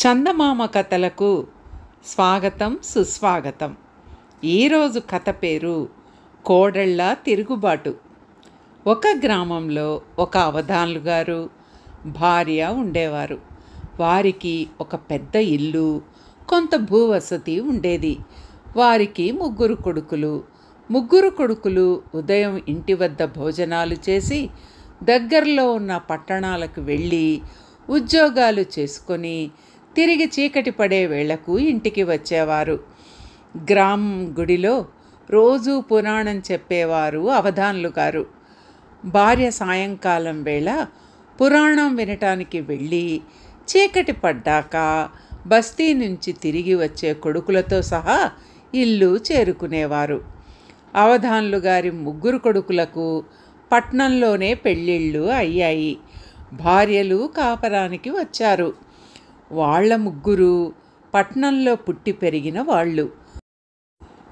చందమామ కథలకు స్వాగతం సుస్వాగతం. ఈరోజు కథ పేరు కోడళ్ళ తిరుగుబాటు. ఒక గ్రామంలో ఒక అవధానులు గారు భార్య ఉండేవారు. వారికి ఒక పెద్ద ఇల్లు కొంత భూవసతి ఉండేది. వారికి ముగ్గురు కొడుకులు. ముగ్గురు కొడుకులు ఉదయం ఇంటి వద్ద భోజనాలు చేసి దగ్గరలో ఉన్న పట్టణాలకు వెళ్ళి ఉద్యోగాలు చేసుకొని తిరిగి చీకటి పడే వేళకు ఇంటికి వచ్చేవారు. గ్రామ్ గుడిలో రోజూ పురాణం చెప్పేవారు అవధాన్లు గారు. భార్య సాయంకాలం వేళ పురాణం వినటానికి వెళ్ళి చీకటి పడ్డాక బస్తీ నుంచి తిరిగి వచ్చే కొడుకులతో సహా ఇల్లు చేరుకునేవారు. అవధాన్లు గారి ముగ్గురు కొడుకులకు పట్నంలోనే పెళ్ళిళ్ళు అయ్యాయి. భార్యలు కాపరానికి వచ్చారు. వాళ్ళ ముగ్గురు పట్నంలో పుట్టి పెరిగిన వాళ్ళు.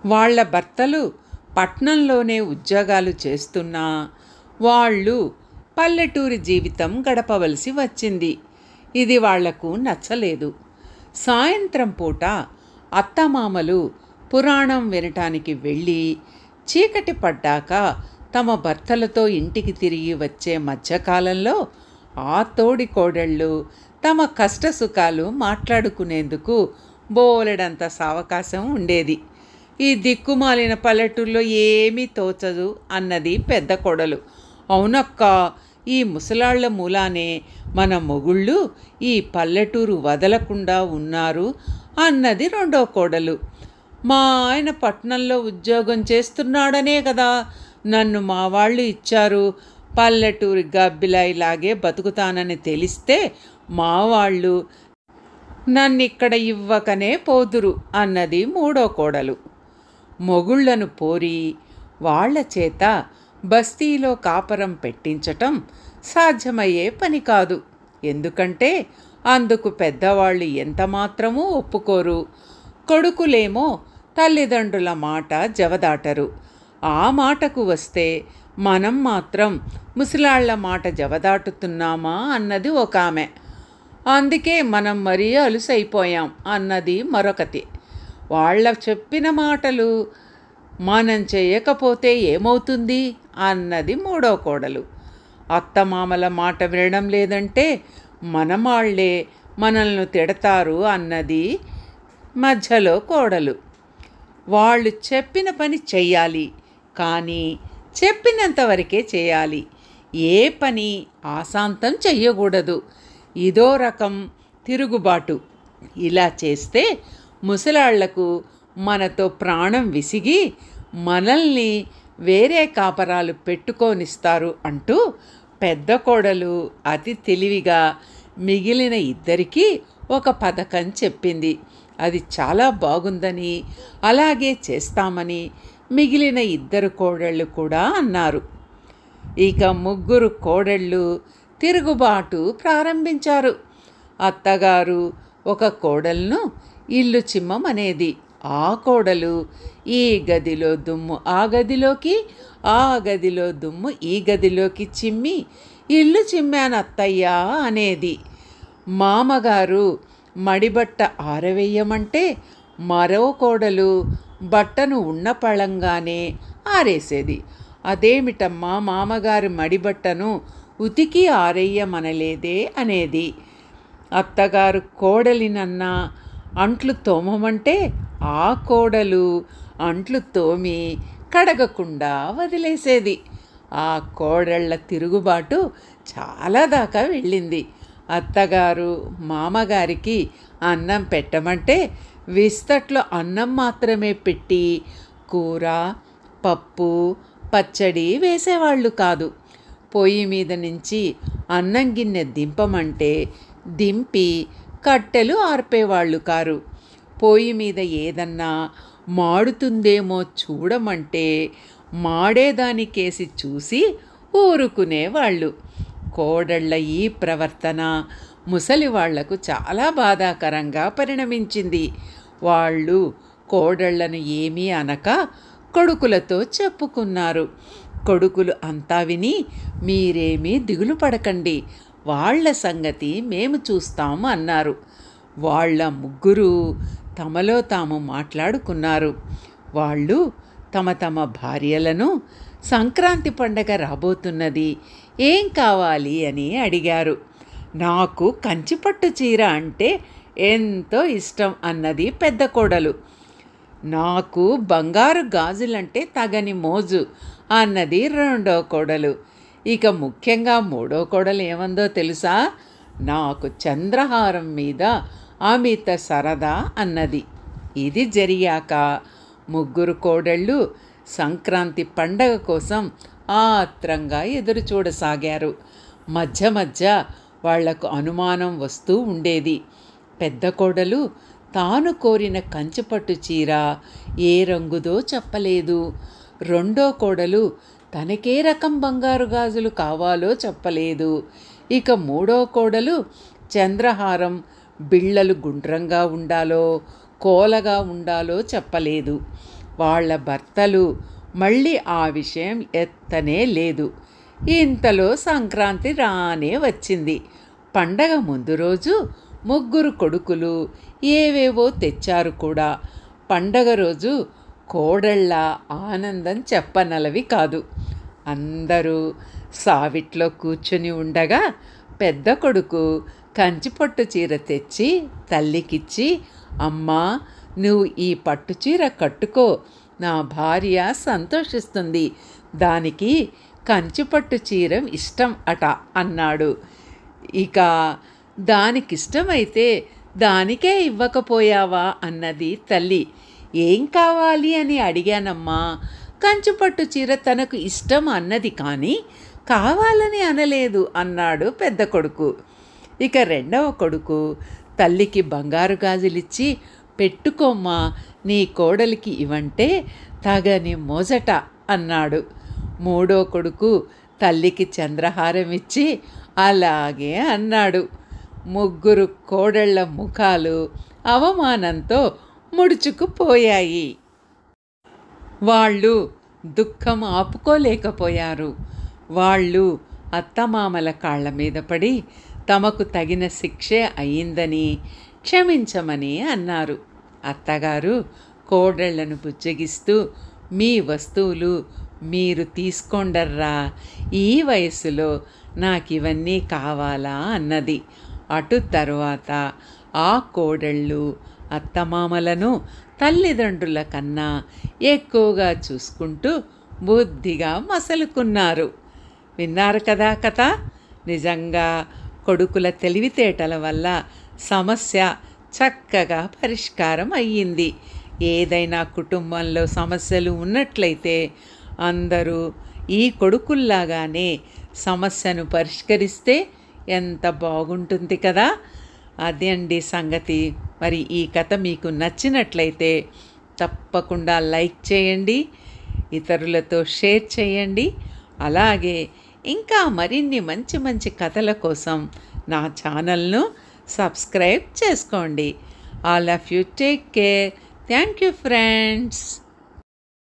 వాళ్ళ భర్తలు పట్నంలోనే ఉద్యోగాలు చేస్తున్నా వాళ్ళు పల్లెటూరి జీవితం గడపవలసి వచ్చింది. ఇది వాళ్ళకు నచ్చలేదు. సాయంత్రం పూట అత్తమామలు పురాణం వినటానికి వెళ్ళి చీకటి పడ్డాక తమ భర్తలతో ఇంటికి తిరిగి వచ్చే మధ్యకాలంలో ఆ తోడి కోడళ్ళు తమ కష్ట సుఖాలు మాట్లాడుకునేందుకు బోలెడంత సావకాశం ఉండేది. ఈ దిక్కుమాలిన పల్లెటూరులో ఏమీ తోచదు అన్నది పెద్ద కొడలు. అవునక్క ఈ ముసలాళ్ళ మూలానే మన మొగుళ్ళు ఈ పల్లెటూరు వదలకుండా ఉన్నారు అన్నది రెండో కోడలు. మా ఆయన పట్నంలో ఉద్యోగం చేస్తున్నాడనే కదా నన్ను మా వాళ్ళు ఇచ్చారు. పల్లెటూరి గబ్బిలాయిలాగే బతుకుతానని తెలిస్తే మా వాళ్ళు నన్నిక్కడ ఇవ్వకనే పోదురు అన్నది మూడో కోడలు. మొగుళ్ళను పోరి వాళ్ళ చేత బస్తీలో కాపరం పెట్టించటం సాధ్యమయ్యే పని కాదు. ఎందుకంటే అందుకు పెద్దవాళ్ళు ఎంత మాత్రమూ ఒప్పుకోరు. కొడుకులేమో తల్లిదండ్రుల మాట జవదాటరు. ఆ మాటకు వస్తే మనం మాత్రం ముసలాళ్ళ మాట జవదాటుతున్నామా అన్నది ఒక ఆమె. అందుకే మనం మరీ అలుసైపోయాం అన్నది మరొకటి. వాళ్ళ చెప్పిన మాటలు మనం చేయకపోతే ఏమవుతుంది? అన్నది మూడో కోడలు. అత్తమామల మాట వినడం లేదంటే మనమాళ్ళే మనల్ని తిడతారు అన్నది మధ్యలో కోడలు. వాళ్ళు చెప్పిన పని చెయ్యాలి కానీ చెప్పినంతవరకే చేయాలి. ఏ పని ఆశాంతం చెయ్యకూడదు. ఇదో రకం తిరుగుబాటు. ఇలా చేస్తే ముసలాళ్ళకు మనతో ప్రాణం విసిగి మనల్ని వేరే కాపరాలు పెట్టుకోనిస్తారు అంటూ పెద్ద కోడలు అతి తెలివిగా మిగిలిన ఇద్దరికీ ఒక పథకం చెప్పింది. అది చాలా బాగుందని అలాగే చేస్తామని మిగిలిన ఇద్దరు కోడళ్ళు కూడా అన్నారు. ఇక ముగ్గురు కోడళ్ళు తిరుగుబాటు ప్రారంభించారు. అత్తగారు ఒక కోడలను ఇల్లు చిమ్మమనేది ఆ కోడలు ఈ గదిలో దుమ్ము ఆ గదిలోకి ఆ గదిలో దుమ్ము ఈ గదిలోకి చిమ్మి ఇల్లు చిమ్మాను అత్తయ్యా అనేది. మామగారు మడిబట్ట ఆరవేయమంటే మరో కోడలు బట్టను ఉన్న పళంగానే ఆరేసేది. అదేమిటమ్మా మామగారి మడిబట్టను ఉతికి ఆరయ్యమనలేదే అనేది. అత్తగారు కోడలినన్నా అంట్లు తోమమంటే ఆ కోడలు అంట్లు తోమి కడగకుండా వదిలేసేది. ఆ కోడళ్ళ తిరుగుబాటు చాలా దాకా వెళ్ళింది. అత్తగారు మామగారికి అన్నం పెట్టమంటే విస్తట్లో అన్నం మాత్రమే పెట్టి కూర పప్పు పచ్చడి వేసేవాళ్ళు కాదు. పొయ్యి మీద నుంచి అన్నం గిన్నె దింపమంటే దింపి కట్టెలు ఆర్పేవాళ్ళు కారు. పొయ్యి మీద ఏదన్నా మాడుతుందేమో చూడమంటే మాడేదానికేసి చూసి ఊరుకునేవాళ్ళు. కోడళ్ళ ఈ ప్రవర్తన ముసలి వాళ్ళకు చాలా బాధాకరంగా పరిణమించింది. వాళ్ళు కోడళ్ళను ఏమీ అనక కొడుకులతో చెప్పుకున్నారు. కొడుకులు అంతా విని మీరేమీ దిగులు పడకండి. వాళ్ళ సంగతి మేము చూస్తాము అన్నారు. వాళ్ళ ముగ్గురు తమలో తాము మాట్లాడుకున్నారు. వాళ్ళు తమ తమ భార్యలను సంక్రాంతి పండగ రాబోతున్నది ఏం కావాలి అని అడిగారు. నాకు కంచిపట్టు చీర అంటే ఎంతో ఇష్టం అన్నది పెద్ద కోడలు. నాకు బంగారు గాజులంటే తగని మోజు. అన్నది రెండో కోడలు. ఇక ముఖ్యంగా మూడో కోడలు ఏమందో తెలుసా? నాకు చంద్రహారం మీద అమిత సరదా అన్నది. ఇది జరిగాక ముగ్గురు కోడళ్ళు సంక్రాంతి పండగ కోసం ఆత్రంగా ఎదురు చూడసాగారు మధ్య మధ్య వాళ్ళకు అనుమానం వస్తూ ఉండేది. పెద్ద కోడలు తాను కోరిన కంచిపట్టు చీర ఏ రంగుదో చెప్పలేదు. రెండో కోడలు తనకే రకం బంగారు గాజులు కావాలో చెప్పలేదు. ఇక మూడో కోడలు చంద్రహారం బిళ్ళలు గుండ్రంగా ఉండాలో కోలగా ఉండాలో చెప్పలేదు. వాళ్ళ భర్తలు మళ్ళీ ఆ విషయం ఎత్తనే లేదు. ఇంతలో సంక్రాంతి రానే వచ్చింది. పండగ ముందు రోజు ముగ్గురు కొడుకులు ఏవేవో తెచ్చారు కూడా. పండగ రోజు కోడళ్ళ ఆనందం చెప్పనలవి కాదు. అందరూ సావిట్లో కూర్చుని ఉండగా పెద్ద కొడుకు కంచిపట్టు చీర తెచ్చి తల్లికిచ్చి అమ్మా నువ్వు ఈ పట్టు చీర కట్టుకో. నా భార్య సంతోషిస్తుంది. దానికి కంచిపట్టు చీర ఇష్టం అట అన్నాడు. ఇక దానికిష్టమైతే దానికే ఇవ్వకపోయావా? అన్నది తల్లి. ఏం కావాలి అని అడిగానమ్మా. కంచుపట్టు చీర తనకు ఇష్టం అన్నది కానీ కావాలని అనలేదు అన్నాడు పెద్ద కొడుకు. ఇక రెండవ కొడుకు తల్లికి బంగారు గాజులిచ్చి పెట్టుకోమ్మా నీ కోడలికి ఇవంటే తగని మోజట అన్నాడు. మూడో కొడుకు తల్లికి చంద్రహారం ఇచ్చి అలాగే అన్నాడు. ముగ్గురు కోడళ్ళ ముఖాలు అవమానంతో ముడుచుకుపోయాయి. వాళ్ళు దుఃఖం ఆపుకోలేకపోయారు. వాళ్ళు అత్తమామల కాళ్ళ మీద పడి తమకు తగిన శిక్షే అయిందని క్షమించమని అన్నారు. అత్తగారు కోడళ్ళను బుజ్జగిస్తూ మీ వస్తువులు మీరు తీసుకోండర్రా ఈ వయసులో నాకు ఇవన్నీ కావాలా? అన్నది. అటు తరువాత ఆ కోడళ్ళు అత్తమామలను తల్లిదండ్రుల కన్నా ఎక్కువగా చూసుకుంటూ బుద్ధిగా మసలుకున్నారు. విన్నారు కదా కథ? నిజంగా కొడుకుల తెలివితేటల వల్ల సమస్య చక్కగా పరిష్కారం అయ్యింది. ఏదైనా కుటుంబంలో సమస్యలు ఉన్నట్లయితే అందరూ ఈ కొడుకుల్లాగానే సమస్యను పరిష్కరిస్తే ఎంత బాగుంటుంది కదా? అదే అండి సంగతి. మరి ఈ కథ మీకు నచ్చినట్లయితే తప్పకుండా లైక్ చేయండి ఇతరులతో షేర్ చేయండి. అలాగే ఇంకా మరిన్ని మంచి మంచి కథల కోసం నా ఛానల్ను సబ్స్క్రైబ్ చేసుకోండి. All of you take care. Thank you friends.